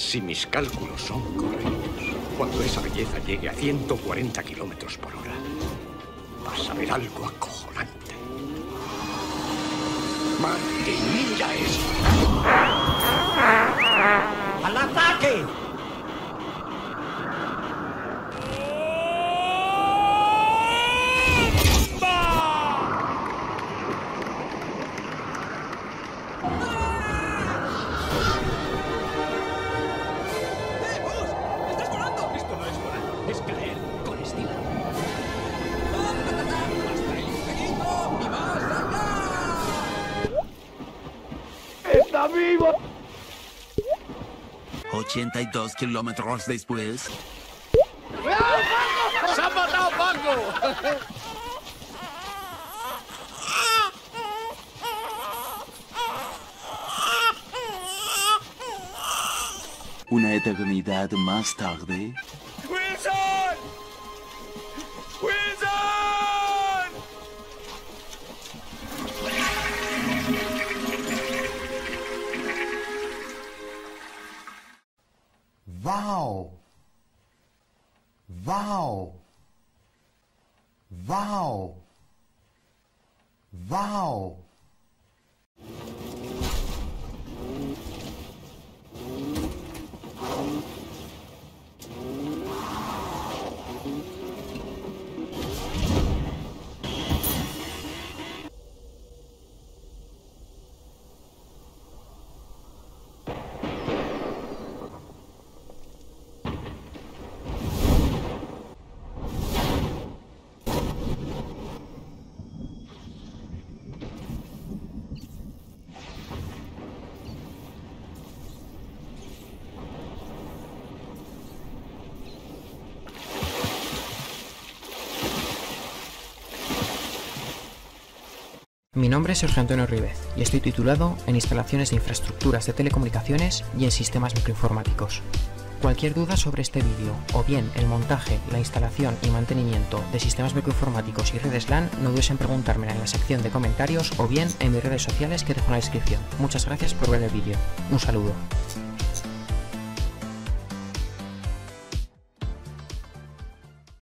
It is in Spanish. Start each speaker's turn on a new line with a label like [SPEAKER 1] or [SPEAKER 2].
[SPEAKER 1] Si mis cálculos son correctos, cuando esa belleza llegue a 140 kilómetros por hora, vas a ver algo acojonante. Marty, mira esto.
[SPEAKER 2] ¡Al ataque!
[SPEAKER 3] ¡Está vivo!
[SPEAKER 4] 82 kilómetros después.
[SPEAKER 5] ¡Se ha matado Paco!
[SPEAKER 4] Una eternidad más tarde.
[SPEAKER 5] ¡Wilson! ¡Wilson!
[SPEAKER 6] Wow! Wow! Wow! Wow!
[SPEAKER 7] Mi nombre es Sergio Antonio Ribez y estoy titulado en Instalaciones de Infraestructuras de Telecomunicaciones y en Sistemas Microinformáticos. Cualquier duda sobre este vídeo, o bien el montaje, la instalación y mantenimiento de sistemas microinformáticos y redes LAN, no dudes en preguntármela en la sección de comentarios o bien en mis redes sociales que dejo en la descripción. Muchas gracias por ver el vídeo. Un saludo.